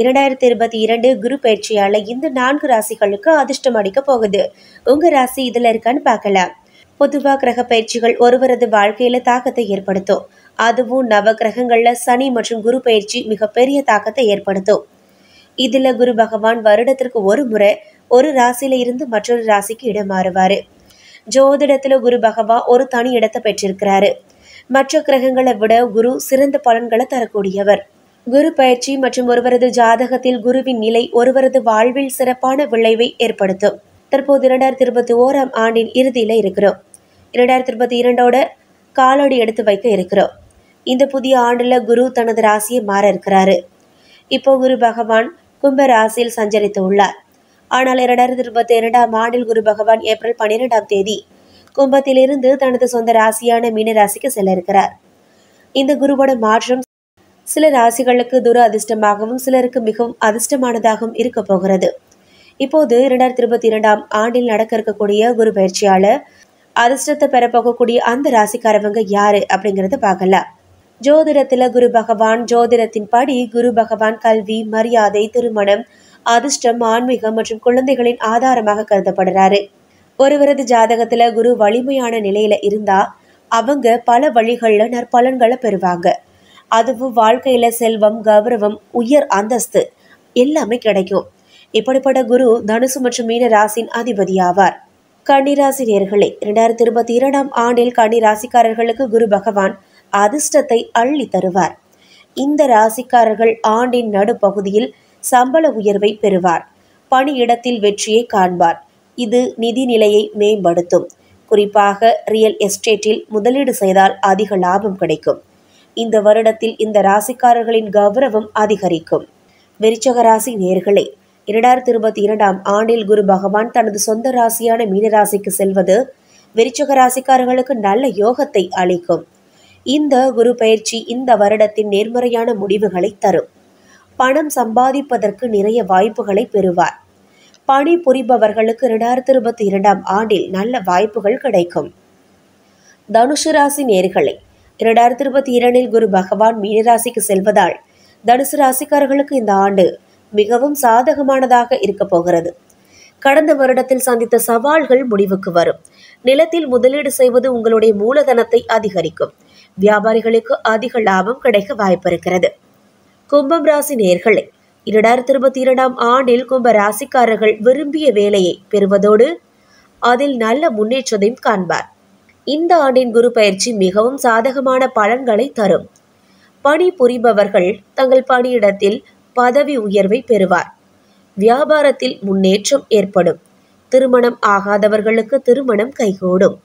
இரண்டாயிரத்தி இருபத்தி இரண்டு குரு பயிற்சியால இந்த நான்கு ராசிகளுக்கு அதிர்ஷ்டம் அடிக்க போகுது. உங்க ராசி இதுல இருக்கான்னு பார்க்கலாம். பொதுவாக கிரக பயிற்சிகள் ஒருவரது வாழ்க்கையில தாக்கத்தை ஏற்படுத்தும். அதுவும் நவ கிரகங்கள்ல சனி மற்றும் குரு பயிற்சி மிகப்பெரிய தாக்கத்தை ஏற்படுத்தும். இதுல குரு பகவான் வருடத்திற்கு ஒரு முறை ஒரு ராசியில இருந்து மற்றொரு ராசிக்கு இடம் மாறுவாரு. ஜோதிடத்துல குரு பகவான் ஒரு தனி இடத்தை பெற்றிருக்கிறாரு. மற்ற கிரகங்களை விட குரு சிறந்த பலன்களை தரக்கூடியவர். குரு பயிற்சி மற்றும் ஒருவரது ஜாதகத்தில் குருவின் நிலை ஒருவரது வாழ்வில் சிறப்பான விளைவை ஏற்படுத்தும். தற்போது இரண்டாயிரத்தி இருபத்தி ஓராம் ஆண்டின் இறுதியில இருக்கிறோம். இரண்டாயிரத்தி இருபத்தி இரண்டோட காலடி எடுத்து வைக்க இருக்கிறோம். இந்த புதிய ஆண்டுல குரு தனது ராசியை மாற இருக்கிறாரு. இப்போ குரு பகவான் கும்ப ராசியில் சஞ்சரித்து உள்ளார். ஆனால் இரண்டாயிரத்தி இருபத்தி இரண்டாம் ஆண்டில் குரு பகவான் ஏப்ரல் பன்னிரெண்டாம் தேதி கும்பத்திலிருந்து தனது சொந்த ராசியான மீன ராசிக்கு செல்ல இருக்கிறார். இந்த குருவோட மாற்றம் சில ராசிகளுக்கு துர அதிர்ஷ்டமாகவும் சிலருக்கு மிகவும் அதிர்ஷ்டமானதாகவும் இருக்க போகிறது. இப்போது இரண்டாயிரத்தி இருபத்தி இரண்டாம் ஆண்டில் நடக்க இருக்கக்கூடிய குரு பயிற்சியாளர் அதிர்ஷ்டத்தை பெறப்போகக்கூடிய அந்த ராசிக்காரவங்க யாரு அப்படிங்கறத பார்க்கலாம் ஜோதிடத்துல குரு பகவான் ஜோதிடத்தின் படி குரு பகவான் கல்வி மரியாதை திருமணம் அதிர்ஷ்டம் ஆன்மீகம் மற்றும் குழந்தைகளின் ஆதாரமாக கருதப்படுறாரு. ஒருவரது ஜாதகத்துல குரு வலிமையான நிலையில இருந்தா அவங்க பல வழிகளில் நற்பலன்களை பெறுவாங்க. அதுவும் வாழ்க்கையில் செல்வம் கௌரவம் உயர் அந்தஸ்து எல்லாமே கிடைக்கும். இப்படிப்பட்ட குரு தனுசு மற்றும் மீன ராசியின் அதிபதி ஆவார். கன்னிராசி நேர்களே இரண்டாயிரத்தி இருபத்தி இரண்டாம் ஆண்டில் கன்னிராசிக்காரர்களுக்கு குரு பகவான் அதிர்ஷ்டத்தை அள்ளி தருவார். இந்த ராசிக்காரர்கள் ஆண்டின் நடுப்பகுதியில் சம்பள உயர்வை பெறுவார். பணியிடத்தில் வெற்றியை காண்பார். இது நிதி நிலையை மேம்படுத்தும். குறிப்பாக ரியல் எஸ்டேட்டில் முதலீடு செய்தால் அதிக லாபம் கிடைக்கும். இந்த வருடத்தில் இந்த ராசிக்காரர்களின் கௌரவம் அதிகரிக்கும். விருச்சக ராசி நேர்களே இரண்டாயிரத்தி இருபத்தி இரண்டாம் ஆண்டில் குரு பகவான் தனது சொந்த ராசியான மீனராசிக்கு செல்வது விருச்சக ராசிக்காரர்களுக்கு நல்ல யோகத்தை அளிக்கும். இந்த குரு பயிற்சி இந்த வருடத்தின் நேர்மறையான முடிவுகளை தரும். பணம் சம்பாதிப்பதற்கு நிறைய வாய்ப்புகளை பெறுவார். பணி புரிபவர்களுக்கு இரண்டாயிரத்தி இருபத்தி இரண்டாம் ஆண்டில் நல்ல வாய்ப்புகள் கிடைக்கும். தனுசு ராசி நேர்களை இரண்டாயிரத்தி இருபத்தி இரண்டில் குரு பகவான் மீனராசிக்கு செல்வதால் தனுசு ராசிக்காரர்களுக்கு இந்த ஆண்டு மிகவும் சாதகமானதாக இருக்கப் போகிறது. கடந்த வருடத்தில் சந்தித்த சவால்கள் முடிவுக்கு வரும். நிலத்தில் முதலீடு செய்வது உங்களுடைய மூலதனத்தை அதிகரிக்கும். வியாபாரிகளுக்கு அதிக லாபம் கிடைக்க வாய்ப்பிருக்கிறது. கும்பம் ராசி நேர்களை இரண்டாயிரத்தி இருபத்தி இரண்டாம் ஆண்டில் கும்ப ராசிக்காரர்கள் விரும்பிய வேலையை பெறுவதோடு அதில் நல்ல முன்னேற்றத்தையும் காண்பார். இந்த ஆண்டின் குரு பயிற்சி மிகவும் சாதகமான பலன்களை தரும். பணி புரிபவர்கள் தங்கள் பணியிடத்தில் பதவி உயர்வை பெறுவார். வியாபாரத்தில் முன்னேற்றம் ஏற்படும். திருமணம் ஆகாதவர்களுக்கு திருமணம் கைகூடும்.